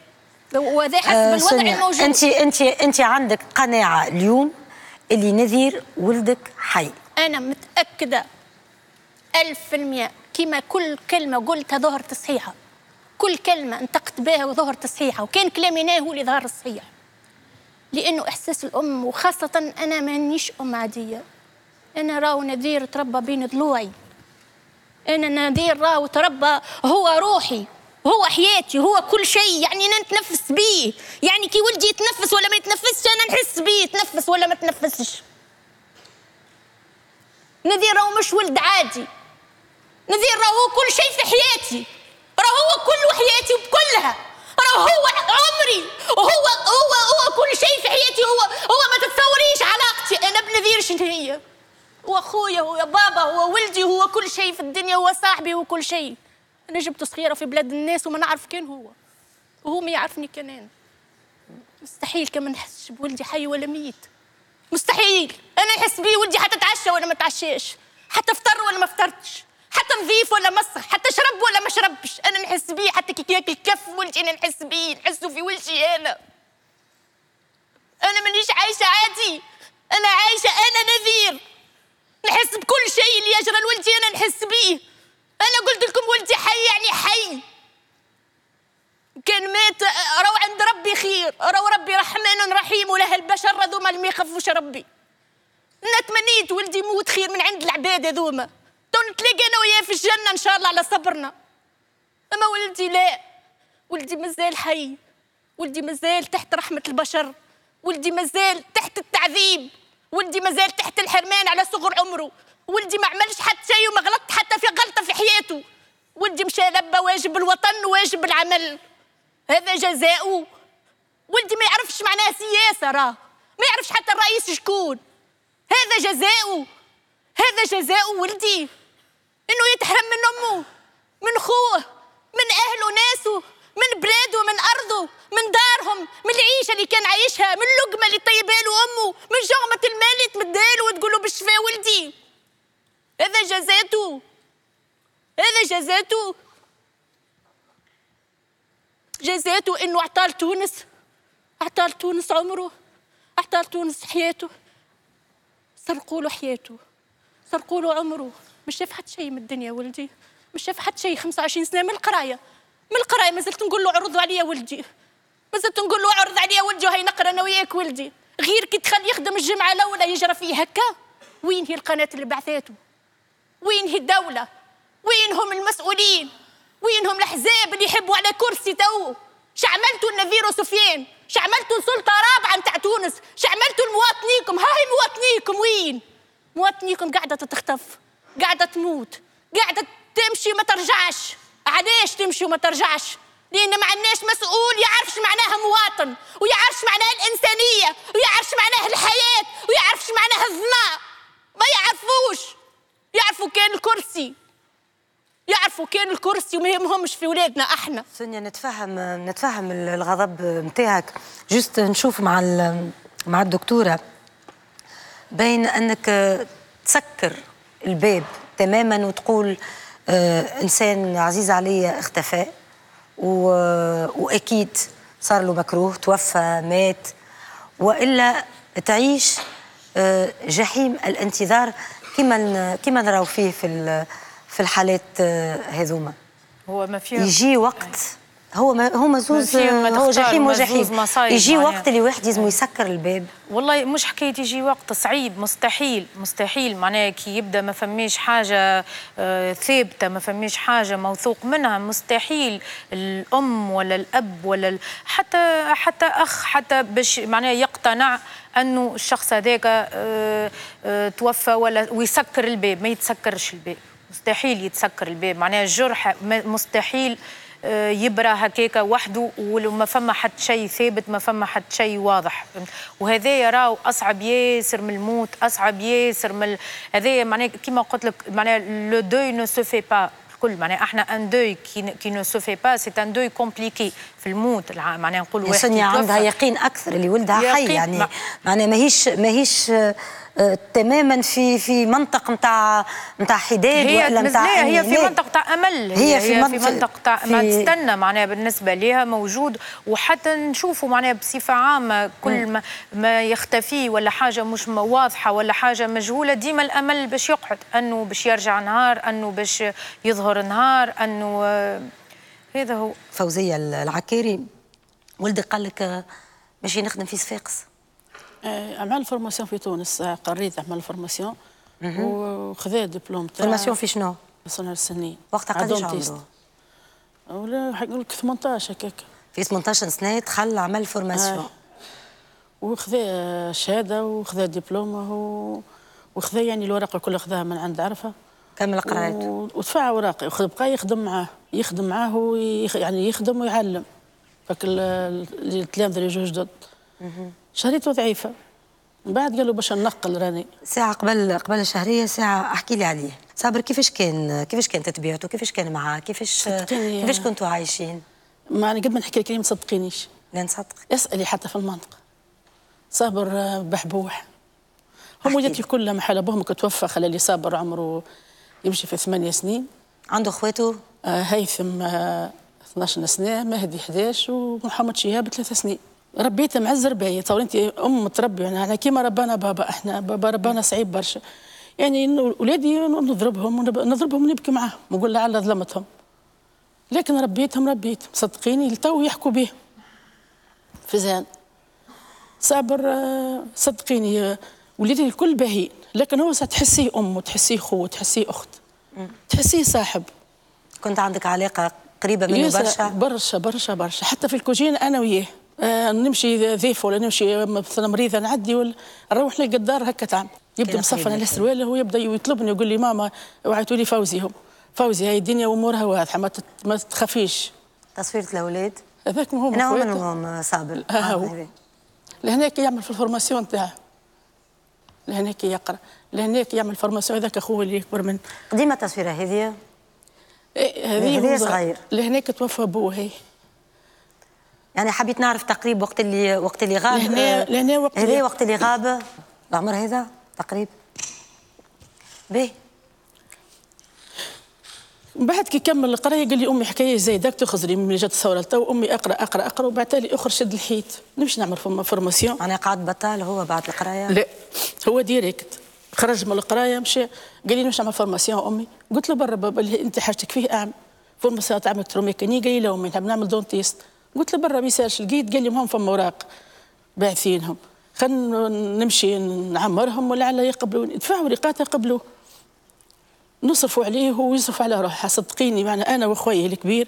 وهذا حسب آه الوضع الموجود. أنت أنت أنت عندك قناعة اليوم اللي نذير ولدك حي. أنا متأكدة ألف في المئة كما كل كلمة قلتها ظهرت صحيحة كل كلمة انتقت بها وظهرت صحيحة وكان كلامي هو اللي ظهر صحيح لأنه إحساس الأم وخاصة أنا مانيش أم عادية. أنا راهو نذير تربى بين ضلوعي. أنا نذير راهو تربى هو روحي هو حياتي هو كل شيء. يعني أنا نتنفس بيه. يعني كي ولدي يتنفس ولا ما يتنفسش أنا نحس بيه. يتنفس ولا ما تنفسش. نذير راهو مش ولد عادي. نذير راهو كل شيء في حياتي. راهو هو كل حياتي بكلها راهو هو عمري. وهو هو هو كل شيء في حياتي. هو هو ما تتصوريش علاقتي. أنا بنذير شنو هي. واخويا هو بابا هو ولدي هو كل شيء في الدنيا هو صاحبي هو كل شيء. أنا جبت صغيرة في بلاد الناس وما نعرف كان هو. وهو ما يعرفني كان أنا. مستحيل كما نحسش بولدي حي ولا ميت. مستحيل. أنا نحس بيه ولدي حتى تعشى ولا ما تعشاش حتى فطر ولا ما فطرتش حتى نظيف ولا مسخ حتى شرب ولا ما شربش. أنا نحس بيه حتى كي ياكل كف ولدي أنا نحس بيه. نحسه في وجهي أنا. أنا مانيش عايشة عادي. أنا عايشة أنا نذير. نحس بكل شيء اللي يجرى لولدي أنا نحس بيه. أنا قلت لكم ولدي حي يعني حي. كان مات راهو عند ربي خير. راهو ربي رحمن رحيم وله البشر هذوما اللي ما يخافوش ربي. أنا تمنيت ولدي يموت خير من عند العباد هذوما. تو نتلاقى أنا وياه في الجنة إن شاء الله على صبرنا. أما ولدي لا. ولدي مازال حي. ولدي مازال تحت رحمة البشر. ولدي مازال تحت التعذيب. ولدي مازال تحت الحرمان على صغر عمره. ولدي ما عملش حتى شيء وما غلط حتى في غلطة في حياته. ولدي مشى لبى واجب الوطن وواجب العمل. هذا جزاؤه. ولدي ما يعرفش معناها سياسة راه. ما يعرفش حتى الرئيس شكون. هذا جزاؤه. هذا جزاؤه ولدي. إنه يتحرم من أمه من خوه من أهله وناسه من بلاده من ارضه من دارهم من العيشة اللي كان عايشها من اللقمة اللي طيبها له امه من جغمه المال اللي تمدها له وتقول له بالشفاء ولدي. هذا جزاته. هذا جزاته. جزاته إنه اعطى تونس اعطى تونس عمره. اعطى تونس حياته. سرقوا له حياته. سرقوا له عمره. مش شاف حتى شيء من الدنيا ولدي. مش شاف حتى شيء 25 سنة من القراية. من القراية ما زلت نقول له عرضوا عليا ولدي. ما زلت نقول له عرض عليا ولدي وهي نقرأ أنا وياك ولدي. غير كي تخلي يخدم الجمعة الأولى يجرى فيه هكا وين هي القناة اللي بعثاته وين هي الدولة؟ وين هم المسؤولين؟ وين هم الأحزاب اللي يحبوا على كرسي تو شعملتوا النذير وسفيان شعملتوا السلطه رابعة نتاع تونس؟ شعملتوا لمواطنيكم؟ هاي مواطنيكم وين؟ مواطنيكم قاعدة تتخطف قاعدة تموت قاعدة تمشي ما ترجعش. علاش تمشي وما ترجعش؟ لأن ما عندناش مسؤول يعرفش معناها مواطن ويعرفش معناها الإنسانية ويعرفش معناها الحياة ويعرفش معناها الظلام. ما يعرفوش. يعرفوا كان الكرسي. يعرفوا كان الكرسي وما يهمهمش في ولادنا إحنا. سونيا نتفهم نتفهم الغضب نتاعك جست نشوف مع مع الدكتورة. بين أنك تسكر الباب تماما وتقول إنسان عزيز علي اختفى وأكيد صار له مكروه توفى مات وإلا تعيش آه جحيم الانتظار كما كما نراو فيه في في الحالات آه، هذوما. هو ما فيه يجي وقت هو ما هو زوز هو جحيم وجحيم يجي وقت اللي واحد لازم يسكر الباب. والله مش حكاية يجي وقت صعيب مستحيل مستحيل. معناها كي يبدأ ما فماش حاجة آه ثابتة ما فماش حاجة موثوق منها مستحيل. الأم ولا الأب ولا حتى حتى أخ حتى باش معناها يقتنع أنه الشخص هذاك آه آه توفى ولا ويسكر الباب ما يتسكرش الباب. مستحيل يتسكر الباب. معناها الجرح مستحيل. يبرى هكاك وحده ولو ما فما حتى شيء ثابت ما فما حتى شيء واضح. وهذا يراو أصعب ياسر من الموت أصعب ياسر من هذا معناها كيما قلت لك معناها le deuil ne se fait pas الكل معناها إحنا un deuil qui ne se fait pas c'est un deuil compliqué في الموت. معناها نقول واحد سونيا عندها يقين أكثر اللي ولدها حي يعني معناها ماهيش ماهيش تماما في في منطق نتاع نتاع حداد ولا نتاع هي في منطق تاع أمل هي, هي في, هي في منطق تاع ما تستنى معناها بالنسبة لها موجود وحتى نشوفوا معناها بصفة عامة كل ما, ما يختفي ولا حاجة مش واضحة ولا حاجة مجهولة ديما الأمل باش يقعد أنه باش يرجع نهار أنه باش يظهر نهار أنه هذا هو. فوزية العكاري ولدك قال لك ماشي نخدم في صفاقس. آه، عمل formation في تونس آه، قريت عمل formation وخذا الدبلوم تاعو formation في شنو؟ صنع السنين وقتها قداش عمره؟ ولا نقول لك 18 هكاك. في 18 سنة دخل عمل formation. آه. وخذا شهادة وخذا دبلوم و... وخذا يعني الورقه كلها خذاها من عند عرفة. كمل قرايت و... ودفع أوراقي. وبقى يخدم معاه. يخدم معاه ويخ... يعني يخدم ويعلم. فك التلامذة اللي جو جدد شهريته ضعيفه من بعد قالوا باش ننقل راني. ساعة قبل قبل الشهريه ساعة احكي لي عليه. صابر كيفاش كان كيفاش كانت تبيعته كيفاش كان معاه؟ كيفاش كيفاش كنتوا عايشين؟ ما أنا قد ما نحكي لك ما تصدقينيش. لا نصدق. اسألي حتى في المنطقة. صابر بحبوح. هم ولادي كلها محل ابوهم توفى خلى لي صابر عمره يمشي في ثمانية سنين. عنده اخواته آه هيثم آه 12 سنة مهدي 11 ومحمد شهاب ثلاث سنين. ربيت مع الزرباية تصور انت أم متربيه يعني إحنا كيما ربانا بابا إحنا بابا ربانا صعيب برشا. يعني ولادي نضربهم نضربهم ونبكي معاهم نقول لعل ظلمتهم. لكن ربيتهم ربيت صدقيني لتو يحكوا به فزان صابر صدقيني وليدي الكل باهي لكن هو تحسيه أم وتحسيه خو وتحسيه أخت. تحسيه صاحب. كنت عندك علاقة قريبة منه برشا؟ برشا برشا برشا. حتى في الكوجين أنا وياه. آه نمشي ذيف ولا نمشي مثلا مريضه نعدي ولا نروح نلقى الدار هكا تعمل يبدأ مصفن على السروال هو يبدأ يطلبني يقول لي ماما وعيتوا لي فوزي هم فوزي هاي الدنيا وأمورها واضحة ما ما تخافيش تصويره الأولاد؟ هذاك هو أنا منهم صابر هو. لهناك يعمل في الـ formation تاعه. لهناك يقرأ. لهناك يعمل formation هذاك أخوه اللي يكبر من قديمة التصويره هذه؟ إيه هذه صغير. لهناك توفى أبوه هي. يعني حبيت نعرف تقريب وقت اللي وقت اللي غاب. لهنا لهنا وقت هذا وقت اللي غاب. العمر هذا تقريب. به. بعد كي كمل القراية قال لي أمي حكاية زي داك تخزري من جات الثوره تو أمي أقرأ أقرأ أقرأ وبعد لي أخر شد الحيط. نمشي نعمل formation. أنا قاعد بطال هو بعد القراية. لا هو direct. خرج من القراية مشى. قال لي نمشي نعمل formation أمي. قلت له برا بابا اللي أنت حاجتك فيه اعمل formation تاع électromécanique قال لي لا أمي نعمل dentiste قلت له برا message لقيت قال لي هم فما أوراق باعثينهم. خلينا نمشي نعمرهم ولعل يقبلوا دفعوا ورقات يقبلوا نصرفوا عليه وهو يصرف على روحه. صدقيني معنا أنا وأخويا الكبير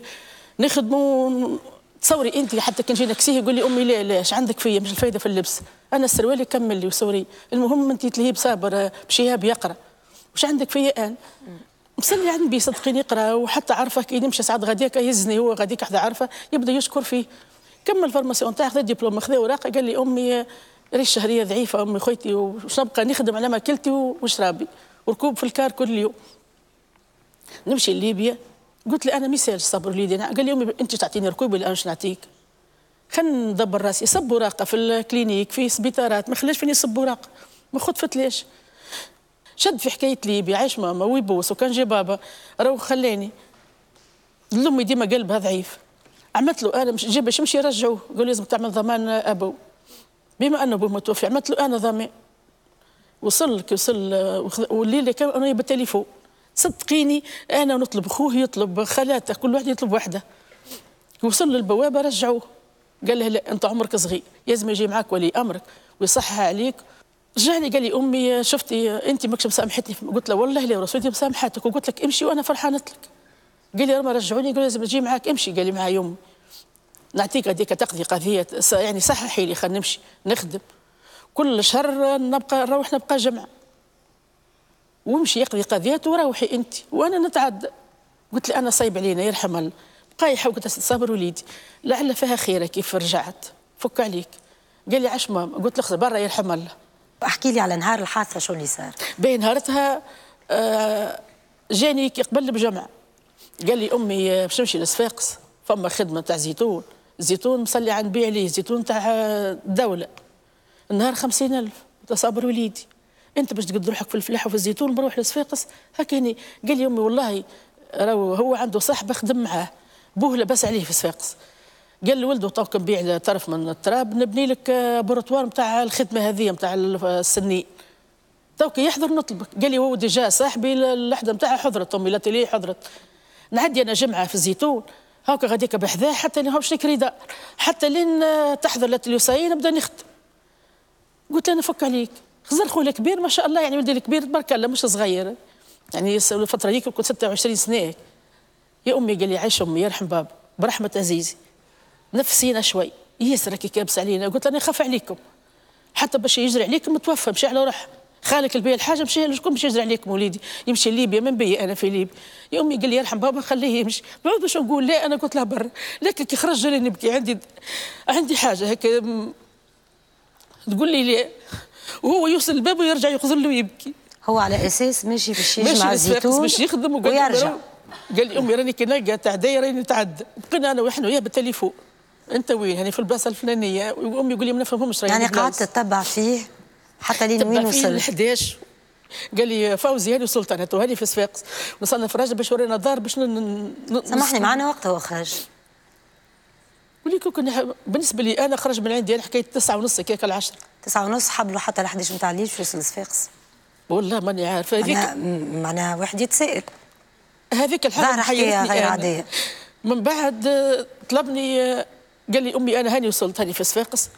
نخدموا تصوري أنت حتى كان جينا كسيه يقول لي أمي لا لا إيش عندك فيا مش الفايدة في اللبس. أنا السروال يكمل لي وصوري. المهم أنت تلهيب صابر بشيهاب يقرأ. وش عندك فيا أنا مصلي عندي صدقيني يقرأ وحتى عارفه كي نمشي ساعات غاديك يهزني هو غاديك حدا عارفه يبدا يشكر فيه. كمل فارماسيون تاع خذ ديبلوم خذا وراقه قال لي أمي ريش شهرية ضعيفة أمي خويتي وش نبقى نخدم على ماكلتي وشرابي وركوب في الكار كل يوم. نمشي لليبيا قلت له أنا message صبر وليدي. قال لي أمي أنت تعطيني ركوب ولا أنا نعطيك؟ خلينا ندبر راسي صب وراقه في ال clinique في سبيطارات ما خلاش فيني صب وراقه ما خطفت ليش؟ شد في حكاية ليبيا عايش ماما ويبوس وكان جي بابا. راهو خلاني لأمي ديما قلبها ضعيف. عملت له أنا جيب باش يمشي يرجعوه قال لازم تعمل ضمان أبو. بما أنه ابوه متوفي عملت له أنا ضمان. وصل لك وصل والليلة كان أنا بالتليفون صدقيني أنا نطلب اخوه يطلب خالاته كل واحد يطلب وحده. وصل للبوابة رجعوه. قال له لا أنت عمرك صغير لازم يجي معك ولي أمرك ويصحها عليك جاني قال لي أمي شفتي انت ماكش مسامحتني. قلت له والله لا رسولتي مسامحتك. وقلت لك امشي وأنا فرحانة لك. قال لي ما رجعوني. قال لازم تجي معاك. امشي. قال لي معايا يوم نعطيك هذيك تقضي قضية يعني صححي لي خلينا نمشي نخدم. كل شهر نبقى نروح نبقى جمعه ومشي يقضي قضيته وروحي أنت. وأنا نتعدى. قلت لي أنا صايب علينا يرحم الله. بقى يحاول صابر وليدي لعل فيها خيره كيف رجعت؟ فك عليك. قال لي عش ماما. قلت له برا يرحم الله. أحكي لي على نهار الحادثة شو اللي صار؟ بين نهارتها آه جاني قبل بجمع. قال لي أمي آه، باش نمشي لصفاقس. فما خدمة تاع زيتون. زيتون مصلي عن بيع ليه زيتون تاع الدولة النهار خمسين ألف. تصابر وليدي. أنت باش تقد روحك في الفلاح وفي الزيتون بروح لصفاقس. هكاني قال لي أمي والله راهو هو عنده صاحب خدم معاه. بوه لبس عليه في صفاقس. قال لولده توك نبيع طرف من التراب نبني لك بروتوار نتاع الخدمة هذه نتاع السنين توك يحضر نطلبك قال لي هو ديجا صاحبي اللحظه نتاعها حضرت أمي لا حضرت. نعدي أنا جمعة في الزيتون. هاكا غاديك بحذاه حتى باش نكري حتى لين تحضر لاتليوساي نبدا نخدم قلت له أنا فك عليك. خزر خويا الكبير ما شاء الله يعني ولدي الكبير تبارك الله مش صغير. يعني الفترة هذيك كنت 26 سنة يا أمي قال لي عيش أمي يرحم بابا برحمة عزيزي. نفسينا شوي. ياسر كي كابس علينا. قلت له أنا خاف عليكم. حتى باش يجري عليكم متوفى. مشي على روح خالك البيع الحاجة مشي لكم باش يجري عليكم وليدي يمشي ليبيا من بي أنا في ليبيا. يا امي قال لي يرحم بابا خليه يمشي. بعد باش نقول لا أنا قلت له برا. لكن كي خرج جري نبكي. عندي عندي حاجة هكا. تقول لي لا. وهو يوصل الباب ويرجع يخزن له ويبكي. هو على أساس ماشي باش يجمع الزيتون باش يخدم ويرجع. قال لي أمي راني كي نلقى تاع دايره راني نتعدى بقينا أنا وحنا وياه بالتليفون. أنت وين؟ يعني في البلاصة الفلانية وأمي يقول لي ما نفهمهمش يعني قعدت تتبع فيه حتى لين وين وصل 11 قال لي فوزي هاني وصلت أنا تو هاني في صفاقس وصلنا في الراجل باش ورينا الدار باش سامحني معنا وقت هو خرج. وليك كنا بالنسبة لي أنا خرج من عندي أنا حكاية تسعة ونص كيك العشرة. تسعة ونص حبلوا حتى ل 11 نتاع الليل في الصفاقس والله ماني عارفة. هذيك معناها واحد يتسائل هذيك حكايه غير عادية. من بعد طلبني قال لي أمي أنا هاني وصلت هاني في صفاقس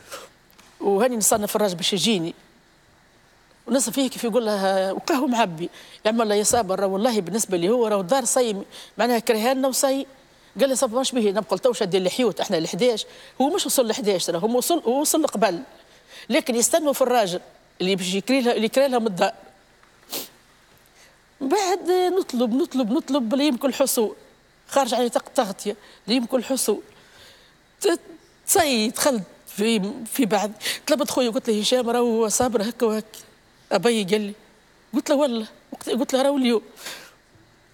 وهاني نصنف الراجل باش يجيني. ونص فيه كيف يقول لها وقهوة معبي يعمل لها يا صابر والله بالنسبة لي هو راهو الدار صايم معناها كرهنا وصاي. قال لي صافي ماش به؟ نبقى تو شاد الحيوت إحنا ل 11 هو مش وصل ل 11 هو وصل هو وصل قبل لكن يستنوا في الراجل اللي باش يكري لها اللي يكري لها من الدار. بعد نطلب نطلب نطلب بلا يمكن الحصول. خارج علي تغطيه لا يمكن الحصول. تصي دخلت في في بعد. طلبت خويا. قلت له هشام راهو صابر هكا وهكا. أبي قال لي. قلت له والله. قلت له راهو اليوم.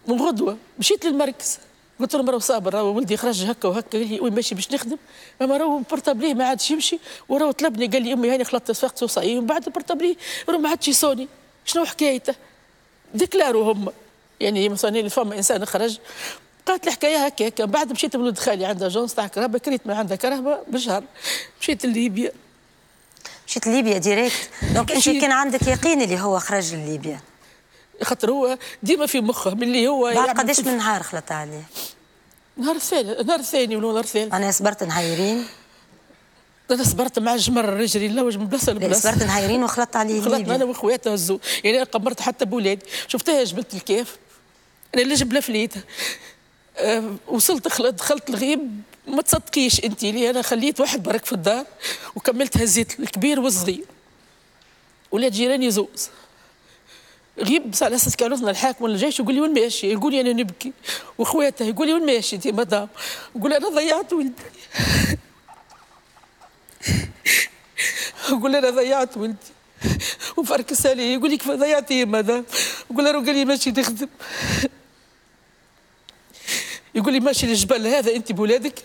من غدوة مشيت للمركز. قلت له راهو صابر راهو ولدي خرج هكا وهكا. قال لي وين ماشي باش نخدم؟ أما راهو بورتابليه ما عادش يمشي. وراهو طلبني قال لي أمي هاني خلطت صفاقت وصاي ومن بعد البورتابليه راهو ما عادش يصوني. شنو حكايته؟ ديكلاروا هم يعني مثلا فما إنسان خرج. قالت الحكاية هكاك. بعد مشيت لولد خالي عندها جونس تاع كهرباء كريت ما عندها كهرباء بشهر. مشيت لليبيا. مشيت لليبيا ديريكت دونك انت كان عندك يقين اللي هو خرج لليبيا؟ خاطر هو ديما في مخه من اللي هو بعد قداش من نهار خلط عليه؟ نهار الثاني نهار الثاني ولا نهار الثالث أنا صبرت نهايرين. أنا صبرت مع الجمر رجلي نلوج من بلاصة لبلاصة. صبرت نهايرين وخلطت عليه خلطنا أنا واخواتها هزو يعني أنا قمرت حتى بولادي. شفتها جبلت الكيف. أنا اللي جبله فليتها. وصلت دخلت الغيب ما تصدقيش انت لي أنا خليت واحد برك في الدار وكملت هزيت الكبير والصغير ولاد جيراني زوز غيب على أساس كان الحاكم ولا الجيش يقول لي وين ماشي؟ يقول لي أنا نبكي. واخواته يقول لي وين ماشي؟ انت مدام. يقول أنا ضيعت ولدي. *laughs* يقول أنا ضيعت ولدي. وفركس عليه يقول لي كيف ضيعتي يا مدام؟ يقول له قال لي ماشي نخدم. يقول لي ماشي للجبل هذا أنت بولادك؟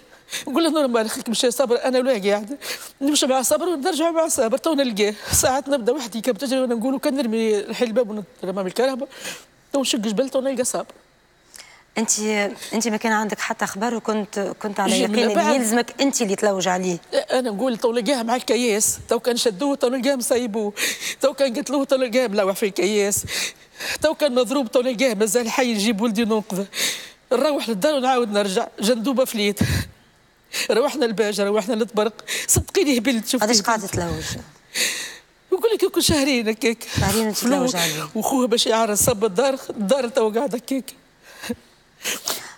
نقول له normal خليك مشي صابر أنا ولا قاعد. نمشي مع صابر ونرجع مع صابر تو نلقاه. ساعات نبدأ وحدي كم تجري وأنا نقول كان نرمي نحل الباب ونرمي الكهرباء. تو نشق جبل تو نلقى صابر. انت أنت ما كان عندك حتى خبر وكنت كنت على يقين إن يلزمك أنت اللي تلوج عليه؟ أنا نقول تو لقاها مع الكياس. تو كان شدوه تو نلقاه مصيبوه تو كان قتلوه تو نلقاه ملوح في الكياس. تو كان مضروب تو نلقاه مازال حي نجيب ولدي ننقذه نروح للدار ونعاود نرجع. جندوبه فليت *laughs* روحنا الباج روحنا للطبرق. صدقيني هبلت شوف قداش قعدت تلوج. نقول لك كل شهرين هكاك. شهرين تلوج عليه وخوها باش يعرس صب الدار الدار تو قاعد هكاك.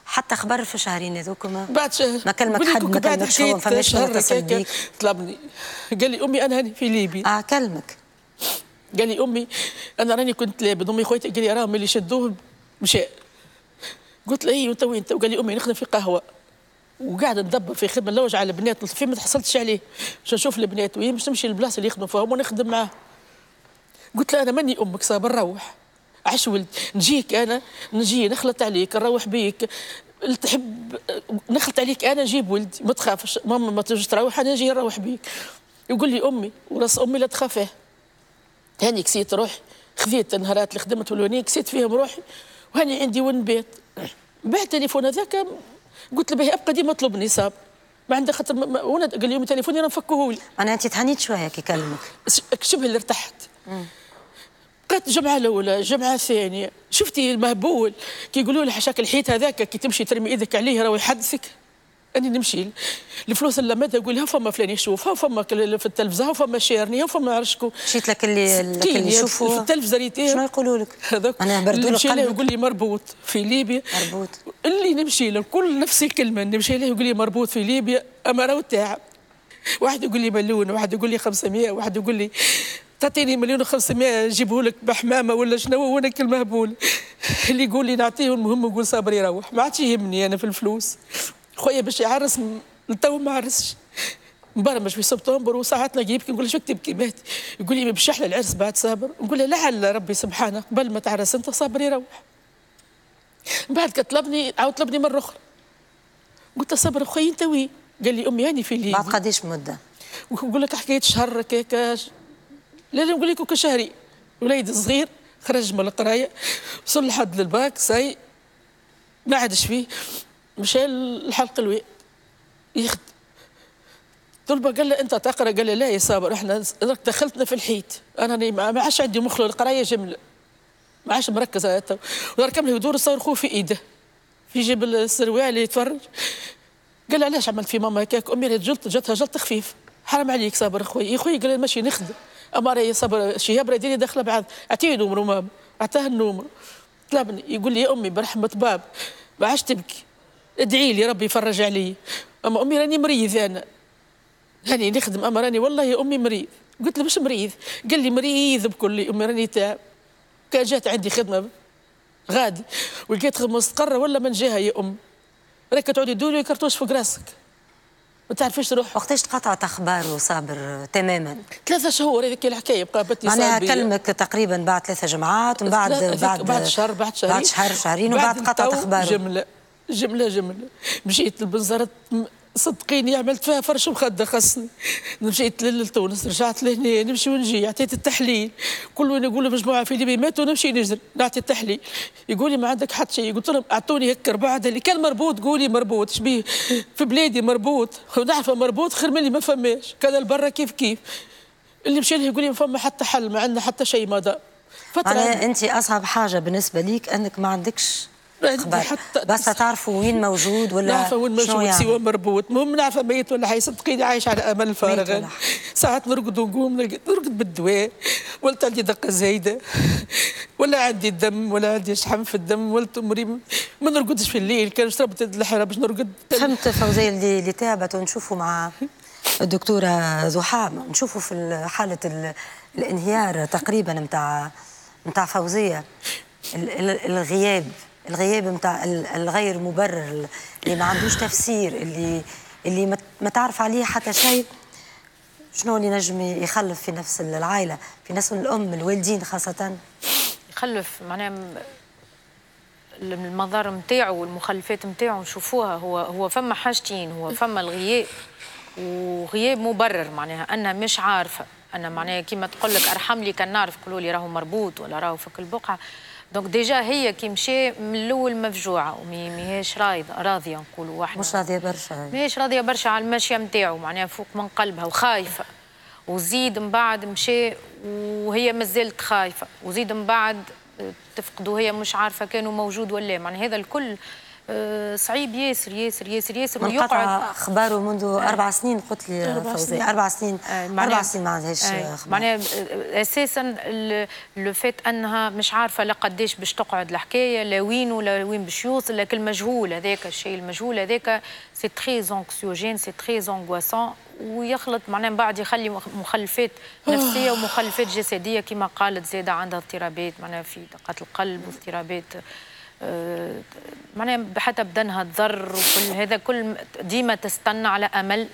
حتى خبر في شهرين هذوكما بعد شهر. ما كلمك حد ما كلمكش هو ما فماش شهر بيك طلبني. قال لي أمي أنا هاني في ليبيا. آه كلمك. قال لي أمي أنا راني كنت لابد. أمي خويتي قال لي راهم اللي شدوه مشى. قلت له اي وانت وين قال لي أمي نخدم في قهوة. وقاعد ندبر في خدمة نلوج على البنات في ما تحصلتش عليه. باش نشوف البنات وين باش نمشي للبلاصة اللي يخدموا فيهم ونخدم معاه. قلت له أنا ماني أمك صابر نروح عش ولد نجيك أنا نجي نخلط عليك نروح بيك. تحب نخلط عليك أنا نجيب ولدي. ما تخافش ماما ما تجي تروح أنا نجي نروح بيك. يقول لي أمي وراس أمي لا تخافه. هاني كسيت روحي خذيت النهارات اللي خدمت في كسيت فيهم روحي. وهاني عندي وين بعد تليفون هذاك قلت له به ابقى ديما اطلبني صاب ما عندي خاطر وأنا قال لي تليفوني أنا نفكوه لي أنا أنت تهنيت شوية كي كلمك. شبه اللي ارتحت. قالت الجمعة الأولى الجمعة الثانية شفتي المهبول؟ كي يقولوا لي حشاك الحيط هذاك كي تمشي ترمي إيدك عليه راهو يحدثك. أني نمشي. الفلوس اللي ماذا يقول ها فما فلان يشوف ها فما في التلفزة فما شيرني فما عرشكو مشيت لك اللي اللي يشوفوا في التلفزة ريتيه شنو يقولوا لك؟ هذاك أنا بردوا له يقول لي مربوط في ليبيا. مربوط. اللي نمشي له كل نفس الكلمة نمشي له يقول لي مربوط في ليبيا اما راهو تاعب واحد يقول لي مليون واحد يقول لي 500 واحد يقول لي تعطيني مليون و500 نجيبه لك بحمامة ولا شنو وأنا كالمهبول اللي يقول لي نعطيه المهم نقول صابر يروح. ما عادش يهمني أنا في الفلوس. خويا باش يعرس لتو ما عرسش. مبرمج في سبتمبر وساعات نجي يبكي نقول له شو تبكي مات يقول لي بشح العرس بعد صابر. نقول له لعل ربي سبحانه قبل ما تعرس أنت صابر يروح. بعد كطلبني عاود طلبني مرة أخرى. قلت له صبر خويا أنت وين؟ قال لي أمي هاني في ليبيا. بعد قديش مدة. ونقول لك حكايه شهر هكاك لا لا نقول لك شهري. وليد صغير خرج من القراية وصل لحد للباك ساي. ما عادش فيه. مشى الحلق الوي يخدم طلبة قال له أنت تقرأ؟ قال لي لا يا صابر إحنا دخلتنا في الحيط. أنا ما عادش عندي مخ القرايه جمله ما عادش مركز ودار كامل يدور يصور خوه في إيده. في جيب السروال يتفرج. قال لي علاش عملت في ماما هكاك؟ أمي جلط جاتها جلط خفيف. حرام عليك صابر أخوي. يا خويا قال لي ماشي نخدم. أما راهي صابر شهاب راه داخلة بعد. أعطيه نمر ماما. اعطاه النمر طلبني. يقول لي يا أمي برحمة باب ما عادش تبكي. ادعي لي ربي يفرج علي. أما أمي راني مريض أنا. هاني نخدم اما راني والله يا أمي مريض. قلت له مش مريض. قال لي مريض بكل أمي راني تاع كان جات عندي خدمة غادي. ولقيت خدمة مستقرة ولا من جهة يا أم. راك تعودي تدوري كرتوش فوق راسك. ما تعرفيش تروح. وقتاش تقطعت أخبار وصابر تماما؟ ثلاثة شهور هذيك الحكاية بقى بتني معناها كلمك تقريبا بعد ثلاثة جمعات ومن بعد بعد بعد شهر بعد شهرين. بعد شهر شهرين وبعد قطعت أخبار جملة. جملة جملة. مشيت للبنزرة صدقيني عملت فيها فرش مخدة خصني مشيت لتونس رجعت لهنا نمشي ونجي عطيت التحليل. كل وين يقولوا مجموعة في ليبيا ماتوا نمشي نجري نعطي التحليل. يقول لي ما عندك حتى شيء؟ قلت لهم أعطوني هيك أربعة اللي كان مربوط قولي مربوط. شبيه في بلادي مربوط. ونعرفه مربوط خير مني ما فماش. كذا البرة كيف كيف؟ اللي مشي له يقول لي ما فما حتى حل ما عندنا حتى شيء ماذا فترة. انت أصعب حاجة بالنسبة ليك أنك ما عندكش حتى بس تعرفوا وين موجود ولا نعرف وين موجود يعني؟ سوى مربوط. المهم نعرف ميت ولا حي صدقيني عايش على أمل الفارغ ساعات نرقد ونقوم نرقد بالدواء ولا عندي دقة زايدة. ولا عندي دم ولا عندي شحم في الدم ولا تمري ما نرقدش في الليل. كان شربت الحرة باش نرقد. فهمت فوزيه اللي, اللي تعبت ونشوفوا مع الدكتورة زحام. نشوفوا في حالة الانهيار تقريبا نتاع نتاع فوزية. الغياب. الغياب نتاع الغير مبرر اللي ما عندوش تفسير اللي اللي ما تعرف عليه حتى شيء. شنو اللي نجم يخلف في نفس العائلة في نفس الأم الوالدين خاصة؟ يخلف معناها المظاهر نتاعو والمخلفات نتاعو نشوفوها هو هو فما حاجتين هو فما الغياب وغياب مبرر معناها أنا مش عارفة. أنا معناها كيما تقول لك أرحم لي كان نعرف قولوا لي راهو مربوط ولا راهو فك البقعة. donc déjà هي كي مشى من الأول مفجوعة ومي ماهيش راضية نقولوا إحنا مش راضية برشا. ماهيش راضية برشا على المشية نتاعو معناها فوق من قلبها وخايفة. وزيد من بعد مشى وهي مازالت خايفة. وزيد من بعد تفقدوا هي مش عارفة كانوا موجود ولا معناها هذا الكل صعيب ياسر ياسر ياسر ياسر ويقعد. اخباره منذ آه. أربع سنين قلت لي فوزي. أربع سنين. آه. أربع سنين ما عندهاش أخبار. معناها أساسا لو فات أنها مش عارفة لا قداش باش تقعد الحكاية لا وين ولا وين باش يوصل لكن المجهول هذاك الشيء المجهول هذاك. c'est très anxiogène c'est très angoissant ويخلط معناها من بعد يخلي مخلفات نفسية ومخلفات جسدية كما قالت زاده عندها اضطرابات معناها في دقات القلب واضطرابات آه، معناها حتى بدنها تضر وكل هذا كل ديما تستنى على أمل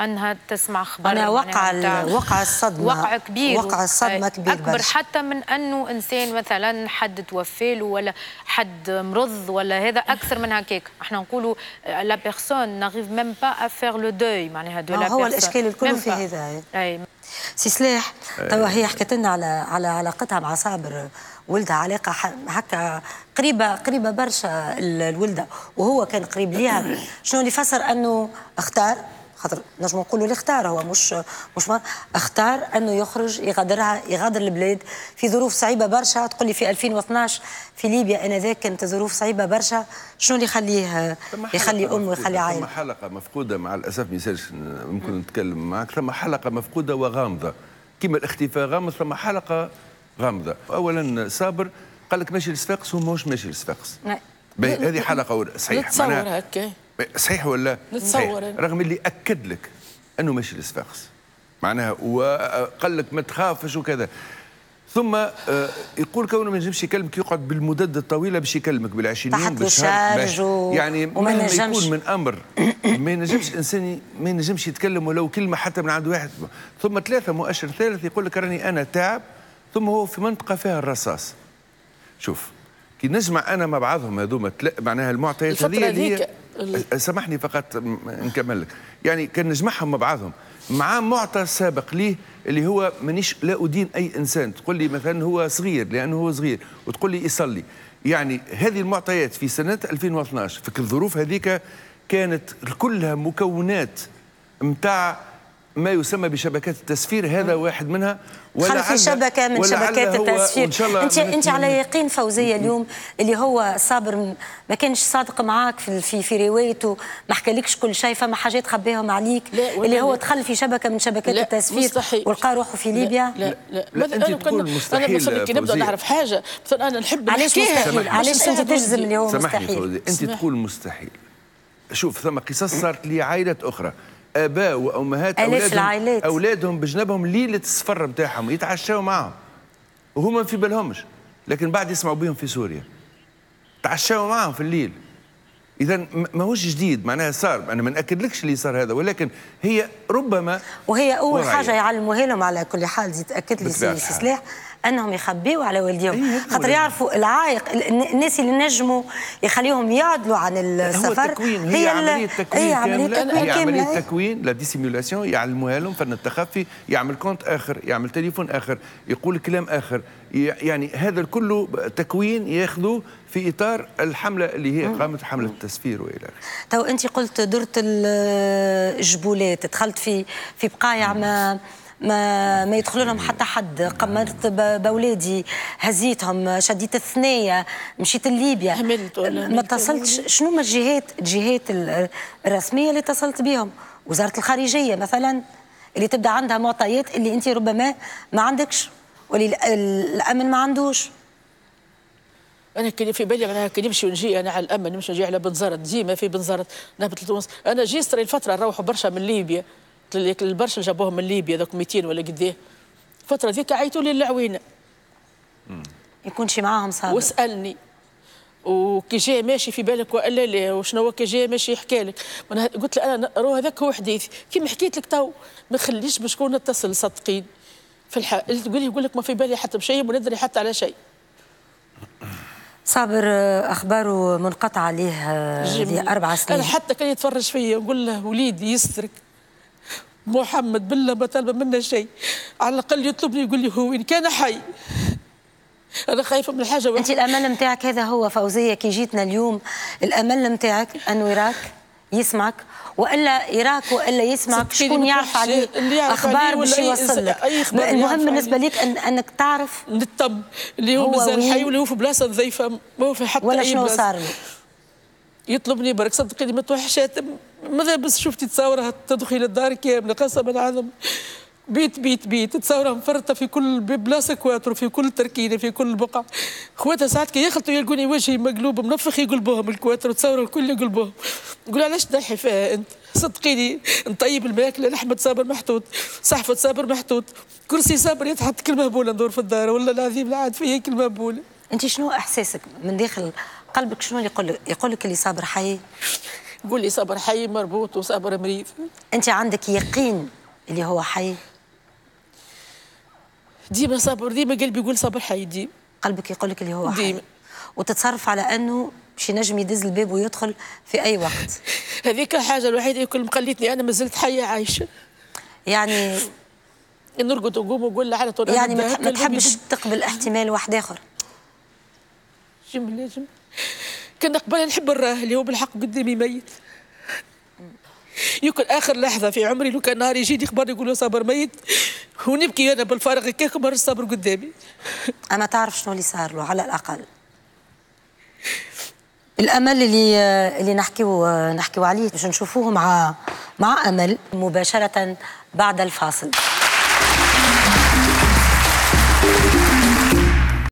أنها تسمع خبر. أنا وقع وقع الصدمة. وقع كبير. وقع الصدمة كبير أكبر برش. حتى من أنه إنسان مثلا حد توفى له ولا حد مرض ولا هذا أكثر من هكاك. إحنا نقولوا la personne n'arrive même pas à faire le deuil معناها دو لا هو الإشكال الكل في هذا. أي. سي سلاح توا هي حكت لنا على على علاقتها مع صابر ولدها علاقة هكا قريبه قريبة برشا الولدة. وهو كان قريب ليها. شنو اللي فسر؟ أنه اختار. خاطر نجم نقولوا اللي اختار هو مش مش ما اختار أنه يخرج يغادرها يغادر البلاد في ظروف صعيبة برشا. تقول لي في 2012 في ليبيا آنذاك كانت ظروف صعيبة برشا. شنو اللي يخليه يخلي أمه ويخلي عائلة؟ ثم حلقة مفقودة مع الأسف ما ممكن نتكلم معك ثم حلقة مفقودة وغامضة. كما الاختفاء غامض ثم حلقة غامضة. اولا صابر قال لك ماشي لصفاقس هو ماهوش ماشي لصفاقس هذه حلقة صحيح. هكا. صحيح ولا نتصور رغم اللي أكد لك أنه ماشي لصفاقس معناها وقال لك ما تخافش وكذا. ثم آه، يقول كونه ما ينجمش يكلمك يقعد بالمدد الطويلة باش يكلمك بالعشرين يوم بالشهر يعني مهما يكون من أمر ما ينجمش الانسان ما ينجمش يتكلم ولو كلمة حتى من عند واحد. ثم ثلاثة مؤشر ثالث يقول لك راني أنا تعب ثم هو في منطقة فيها الرصاص. شوف كي نجمع أنا مع بعضهم هذوما معناها المعطيات هذه اللي هي سامحني فقط نكمل لك. يعني كان نجمعهم مع بعضهم. مع معطى سابق ليه اللي هو مانيش لا أدين أي إنسان. تقول لي مثلا هو صغير لأنه هو صغير. وتقول لي يصلي. يعني هذه المعطيات في سنة 2012 في الظروف هذيك كانت كلها مكونات متاع ما يسمى بشبكات التسفير هذا واحد منها. ولا في شبكة من شبكات التسفير. انت أنت على يقين فوزية اليوم اللي هو صابر ما كانش صادق معاك في في, في روايته ما حكالكش كل شيء فما حاجات خباهم عليك. اللي هو دخل في شبكة من شبكات التسفير ولقى روحه في ليبيا؟ لا لا, لا, لا, أنت تقول مستحيل أنا كي نبدأ نعرف حاجة. مثلا أنا نحب علاش مستحيل؟ علاش أنت تجزم اللي هو مستحيل. أنت تقول مستحيل. شوف ثم قصص صارت لي عائلات أخرى. آباء وأمهات اولادهم أولادهم بجنبهم ليلة السفر نتاعهم يتعشوا معهم وهما في بالهمش لكن بعد يسمعوا بهم في سوريا. تعشوا معهم في الليل. اذا ماهوش جديد معناها صار أنا ما نأكدلكش اللي صار هذا ولكن هي ربما وهي أول حاجة يعلموها لهم على كل حال زي تأكد لي سي سلاح أنهم يخبيوا على والديهم. إيه خاطر يعرفوا العائق الناس اللي نجموا يخليهم يعدلوا عن السفر. هي, هي عملية تكوين هي عمليه تكوين هي عملية تكوين la dissimulation يعلموها لهم فن التخفي يعمل compte آخر يعمل تليفون آخر يقول كلام آخر. يعني هذا كله تكوين ياخذوه في إطار الحملة اللي هي قامت حملة التسفير وإلى آخره. تو أنت قلت درت الجبولات دخلت في في بقايع ما ما ما يدخل لهم حتى حد. قمرت باولادي هزيتهم شديت الثنية مشيت لليبيا. ما اتصلتش. شنو ما الجهات الجهات الرسمية اللي اتصلت بهم؟ وزارة الخارجية مثلا اللي تبدأ عندها معطيات اللي أنت ربما ما عندكش واللي الأمن ما عندوش. أنا كان في بالي معناها كان نمشي ونجي أنا على الأمن نمشي نجي على بنزرت ديما في بنزرت نهبط لتونس. أنا جي الفترة نروحوا برشا من ليبيا. البرشا جابوهم من ليبيا ذوك 200 ولا قديه الفترة ذيك عيطوا لي العوينه يكونش معاهم صابر. واسألني. وكي جاي ماشي في بالك والا لا وشنو كي جاي ماشي يحكي لك. وأنا قلت له أنا رو هذاك هو حديثي كيما حكيت لك تو ما خليش بشكون نتصل صدقين في الحال تقول لي يقول لك ما في بالي حتى بشيء وندري حتى على شيء. صابر أخباره منقطعه ليه أربع سنين. أنا حتى كان يتفرج فيا ويقول له وليدي يسترك. محمد بالله ما طالبه منا شيء. على الأقل يطلبني يقول لي هو إن كان حي. أنا خايفة من حاجة واحدة. أنت الأمل نتاعك هذا هو فوزية كي جيتنا اليوم. الأمل نتاعك انه يراك يسمعك وإلا يراك وإلا يسمعك شكون يعرف عليه أخبار باش يوصل لك. المهم بالنسبة لك أن أنك تعرف نطم اللي هو مازال حي واللي هو في بلاصة نظيفة ما هو في حتى ولا شنو صار له يطلبني برك صدقيني ما توحشات ماذا بس شفتي تصورها تدخل الدار كامله قسما عظم بيت بيت بيت. تصورها مفرطه في كل بلاصة كواتر في كل تركينة في كل بقعة. خواتها ساعات كي يخلطوا يلقوني وجهي مقلوب منفخ يقلبوهم الكواتر تصوروا الكل يقلبوهم نقول علاش تنحي فيها أنت؟ صدقيني نطيب الماكلة لحمة صابر محطوط صحفة صابر محطوط. كرسي صابر يتحط كلمه بوله ندور في الدار. ولا العظيم لا عاد فيا كلمه بوله أنت شنو إحساسك من داخل قلبك؟ شنو اللي يقول لك يقول لك اللي صابر حي؟ يقول لي صابر حي مربوط وصابر مريض. أنت عندك يقين اللي هو حي؟ ديما صابر ديما قلبي يقول صابر حي ديما. قلبك يقول لك اللي هو حي. ديما. وتتصرف على أنه باش ينجم يدز الباب ويدخل في أي وقت. *laughs* هذيك الحاجة الوحيدة اللي كل مقلتني أنا ما زلت حية عايشة. يعني نرقد ونقوم ونقول لعنة يعني ما تحبش تقبل احتمال واحد آخر. جملة جملة. كان قبل نحب الراه اللي هو بالحق قدامي ميت. يمكن آخر لحظة في عمري لو كان نهار يجيني خبر يقولوا صابر ميت ونبكي أنا بالفارغ هكاك مر الصبر قدامي. اما تعرف شنو اللي صار له على الأقل. الأمل اللي اللي نحكيو نحكيو عليه باش نشوفوه مع مع أمل مباشرة بعد الفاصل.